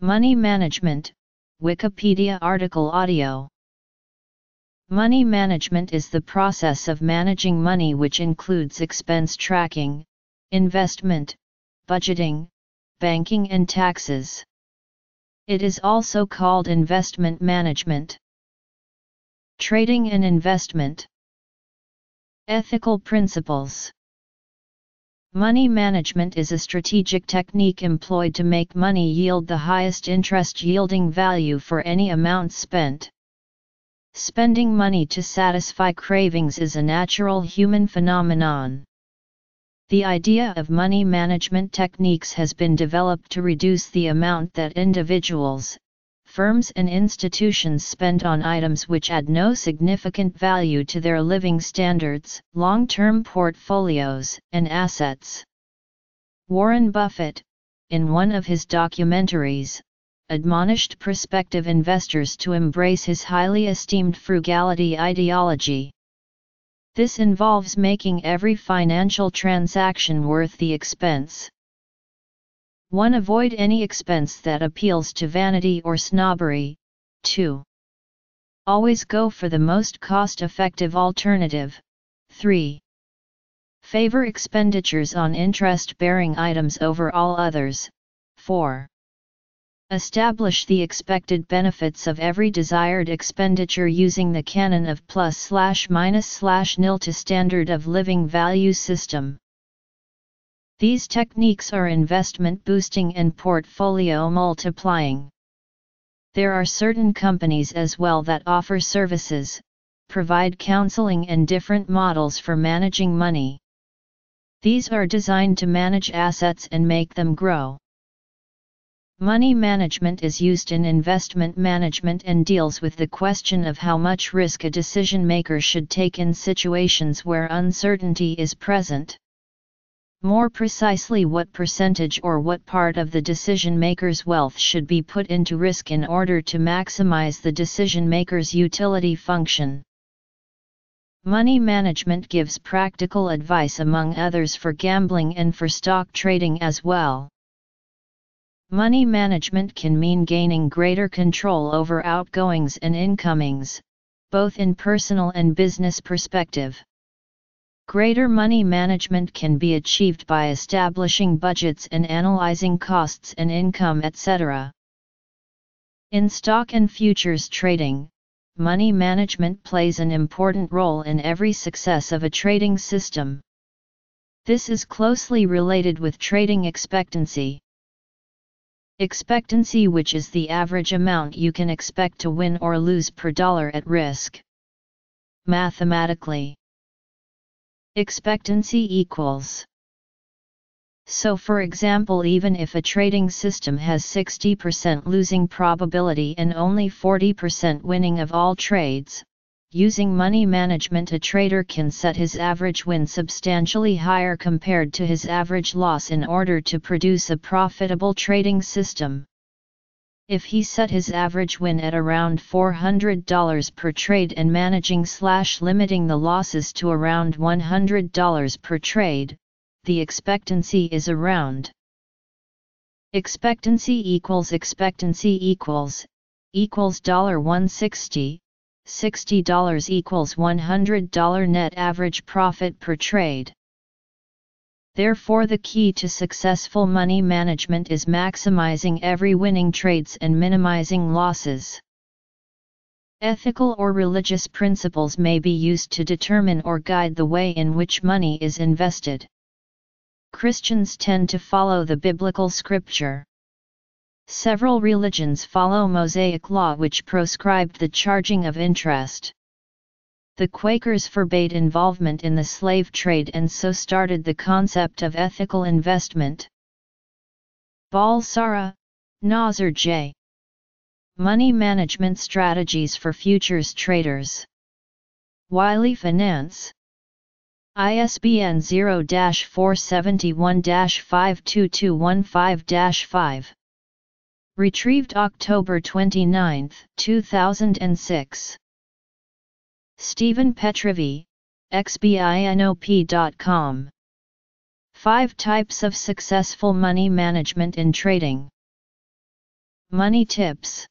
Money Management, Wikipedia article audio. Money management is the process of managing money which includes expense tracking, investment, budgeting, banking and taxes. It is also called investment management. Trading and investment. Ethical principles. Money management is a strategic technique employed to make money yield the highest interest yielding value for any amount spent. Spending money to satisfy cravings is a natural human phenomenon. The idea of money management techniques has been developed to reduce the amount that individuals, firms and institutions spend on items which add no significant value to their living standards, long-term portfolios, and assets. Warren Buffett, in one of his documentaries, admonished prospective investors to embrace his highly esteemed frugality ideology. This involves making every financial transaction worth the expense. 1. Avoid any expense that appeals to vanity or snobbery. 2. Always go for the most cost-effective alternative. 3. Favor expenditures on interest-bearing items over all others. 4. Establish the expected benefits of every desired expenditure using the canon of plus slash minus slash nil to standard of living value system. These techniques are investment boosting and portfolio multiplying. There are certain companies as well that offer services, provide counseling and different models for managing money. These are designed to manage assets and make them grow. Money management is used in investment management and deals with the question of how much risk a decision maker should take in situations where uncertainty is present. More precisely what percentage or what part of the decision maker's wealth should be put into risk in order to maximize the decision maker's utility function. Money management gives practical advice among others for gambling and for stock trading as well. Money management can mean gaining greater control over outgoings and incomings, both in personal and business perspective. Greater money management can be achieved by establishing budgets and analyzing costs and income etc. In stock and futures trading, money management plays an important role in every success of a trading system. This is closely related with trading expectancy. Expectancy which is the average amount you can expect to win or lose per dollar at risk. Mathematically, Expectancy equals. So for example even if a trading system has 60% losing probability and only 40% winning of all trades, using money management a trader can set his average win substantially higher compared to his average loss in order to produce a profitable trading system. If he set his average win at around $400 per trade and managing slash limiting the losses to around $100 per trade, the expectancy is around. Expectancy equals expectancy equals, equals $160, $60 equals $100 net average profit per trade. Therefore the key to successful money management is maximizing every winning trades and minimizing losses. Ethical or religious principles may be used to determine or guide the way in which money is invested. Christians tend to follow the biblical scripture. Several religions follow Mosaic law which proscribed the charging of interest the Quakers forbade involvement in the slave trade and so started the concept of ethical investment. Balsara, Nauzer J. Money Management Strategies for Futures Traders. Wiley Finance. ISBN 0-471-52215-5. Retrieved October 29, 2006. Stephen Petrivi, xbinop.com. 5 Types of Successful Money Management in Trading Money tips